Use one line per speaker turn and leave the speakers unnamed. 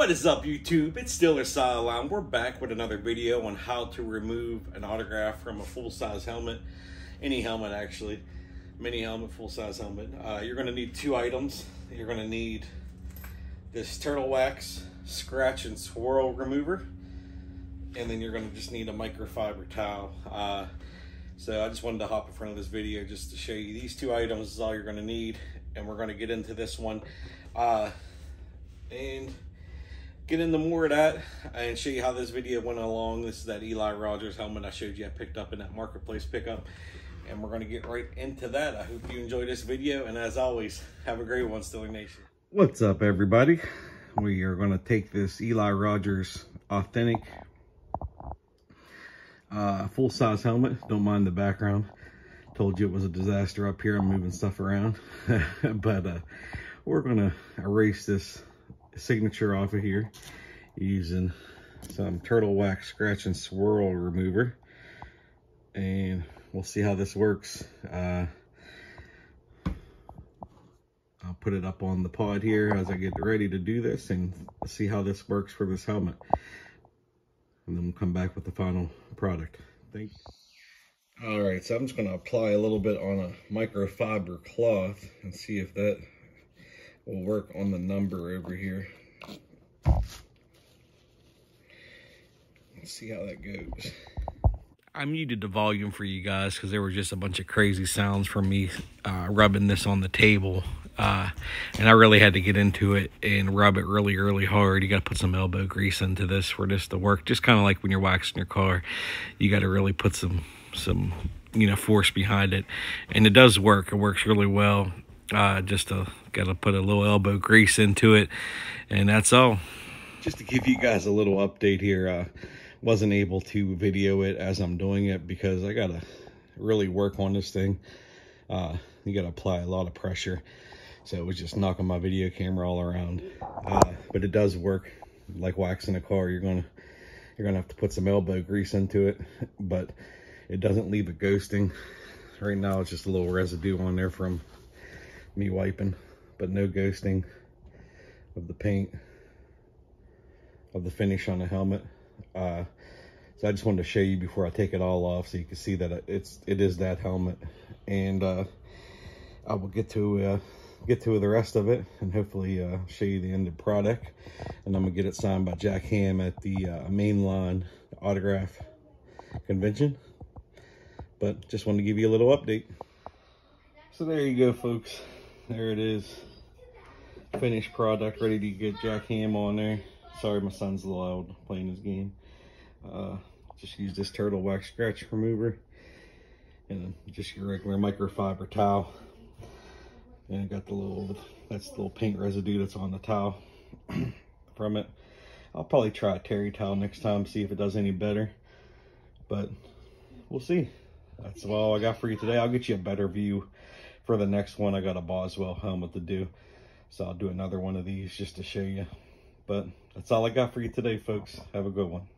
What is up YouTube? It's Steeler Sideline. We're back with another video on how to remove an autograph from a full-size helmet. Any helmet actually. Mini helmet, full-size helmet. Uh, you're to need two items. You're to need this turtle wax scratch and swirl remover. And then you're to just need a microfiber towel. Uh, so I just wanted to hop in front of this video just to show you these two items is all you're to need. And we're to get into this one. Uh, and get into more of that and show you how this video went along. This is that Eli Rogers helmet I showed you I picked up in that marketplace pickup. And we're going to get right into that. I hope you enjoy this video. And as always, have a great one, Steeler Nation.
What's up, everybody? We are going to take this Eli Rogers Authentic uh, full-size helmet. Don't mind the background. Told you it was a disaster up here. I'm moving stuff around. but uh, we're going to erase this signature off of here using some turtle wax scratch and swirl remover. And we'll see how this works. Uh, I'll put it up on the pod here as I get ready to do this and see how this works for this helmet. And then we'll come back with the final product. Thank you. All right so I'm just going to apply a little bit on a microfiber cloth and see if that will work on the number over here. Let's see how that goes.
I muted the volume for you guys because there were just a bunch of crazy sounds from me uh, rubbing this on the table. Uh, and I really had to get into it and rub it really, really hard. You got to put some elbow grease into this for this to work. Just kind of like when you're waxing your car, you got to really put some, some, you know, force behind it. And it does work. It works really well. Uh, just to, got to put a little elbow grease into it. And that's all.
Just to give you guys a little update here. Uh, wasn't able to video it as I'm doing it because I got to really work on this thing. Uh, you got to apply a lot of pressure. So it was just knocking my video camera all around. Uh, but it does work like waxing a car. You're to you're to have to put some elbow grease into it, but it doesn't leave it ghosting. Right now it's just a little residue on there from me wiping, but no ghosting of the paint, of the finish on the helmet. Uh, so I just wanted to show you before I take it all off so you can see that it's, it is that helmet. And uh, I will get to uh, get to the rest of it and hopefully uh, show you the ended product. And I'm gonna get it signed by Jack Ham at the uh, mainline autograph convention. But just wanted to give you a little update. So there you go, folks. There it is. Finished product, ready to get Jack Ham on there. Sorry, my son's a loud playing his game. Uh, just use this turtle wax scratch remover and just your regular microfiber towel. And I got the little, that's the little paint residue that's on the towel from it. I'll probably try a terry towel next time, see if it does any better. But we'll see. That's all I got for you today. I'll get you a better view for the next one. I got a Boswell helmet to do. So I'll do another one of these just to show you. But that's all I got for you today, folks. Have a good one.